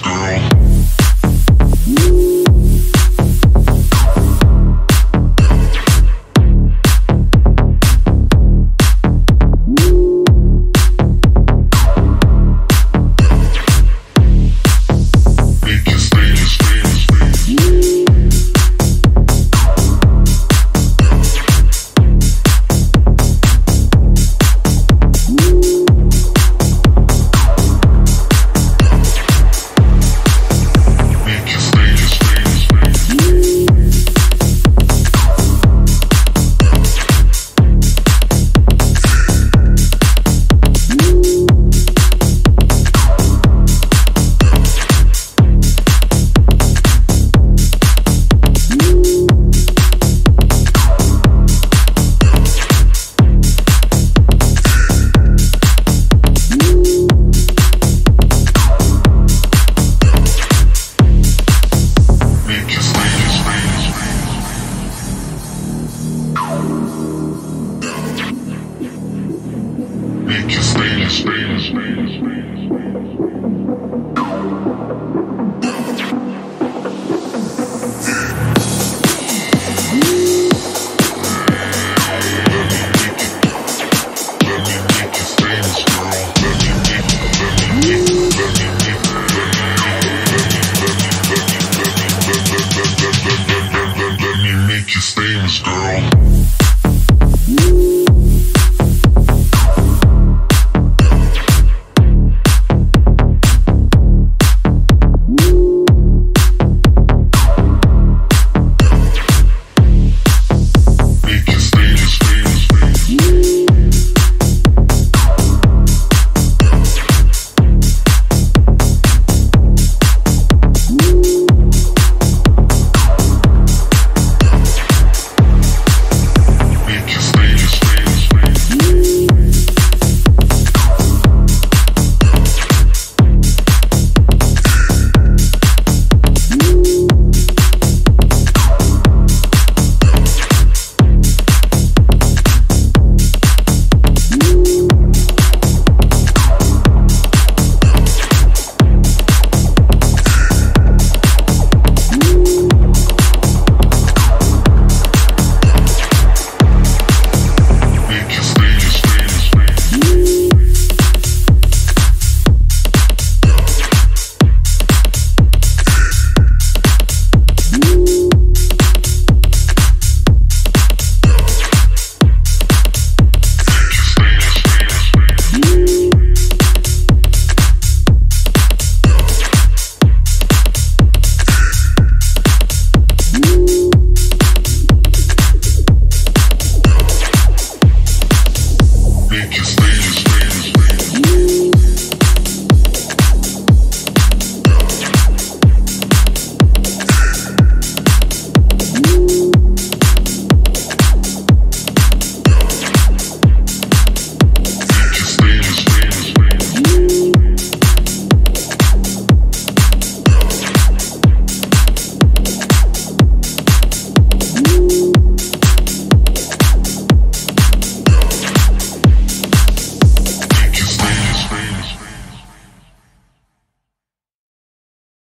girl. space.